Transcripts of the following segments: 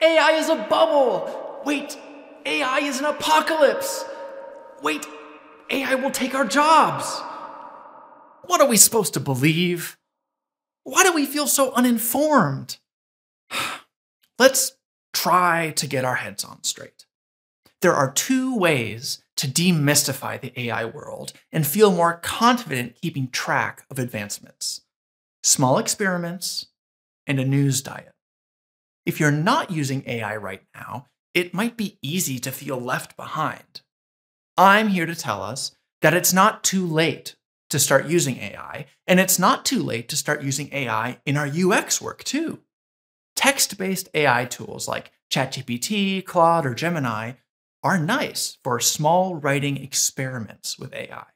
AI is a bubble. Wait, AI is an apocalypse. Wait, AI will take our jobs. What are we supposed to believe? Why do we feel so uninformed? Let's try to get our heads on straight. There are two ways to demystify the AI world and feel more confident keeping track of advancements small experiments and a news diet. If you're not using AI right now, it might be easy to feel left behind. I'm here to tell us that it's not too late to start using AI, and it's not too late to start using AI in our UX work too. Text based AI tools like ChatGPT, Claude, or Gemini are nice for small writing experiments with AI.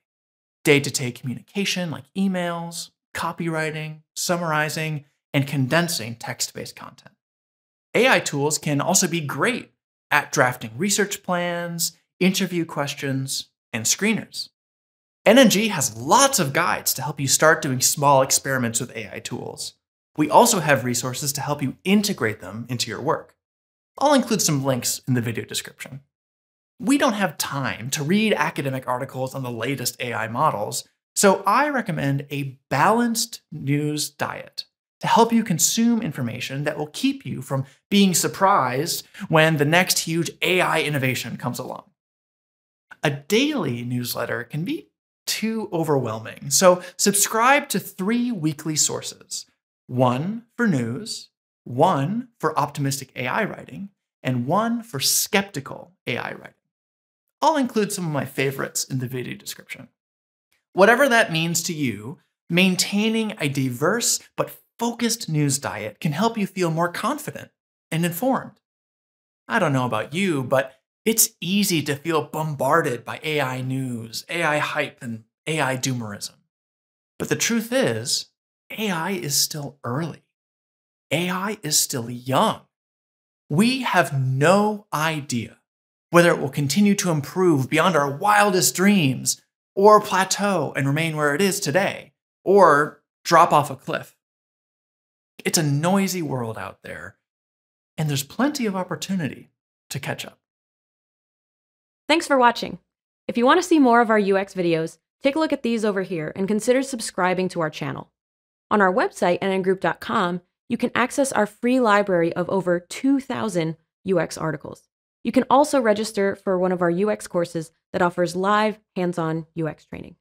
Day to day communication like emails, copywriting, summarizing, and condensing text based content. AI tools can also be great at drafting research plans, interview questions, and screeners. NNG has lots of guides to help you start doing small experiments with AI tools. We also have resources to help you integrate them into your work. I'll include some links in the video description. We don't have time to read academic articles on the latest AI models, so I recommend a balanced news diet to help you consume information that will keep you from being surprised when the next huge AI innovation comes along. A daily newsletter can be too overwhelming, so subscribe to three weekly sources one for news, one for optimistic AI writing, and one for skeptical AI writing. I'll include some of my favorites in the video description. Whatever that means to you, maintaining a diverse but focused news diet can help you feel more confident and informed. I don't know about you, but it's easy to feel bombarded by AI news, AI hype, and AI doomerism. But the truth is, AI is still early. AI is still young. We have no idea whether it will continue to improve beyond our wildest dreams, or plateau and remain where it is today, or drop off a cliff. It's a noisy world out there, and there's plenty of opportunity to catch up. Thanks for watching. If you want to see more of our UX videos, take a look at these over here and consider subscribing to our channel. On our website, nngroup.com, you can access our free library of over 2,000 UX articles. You can also register for one of our UX courses that offers live, hands on UX training.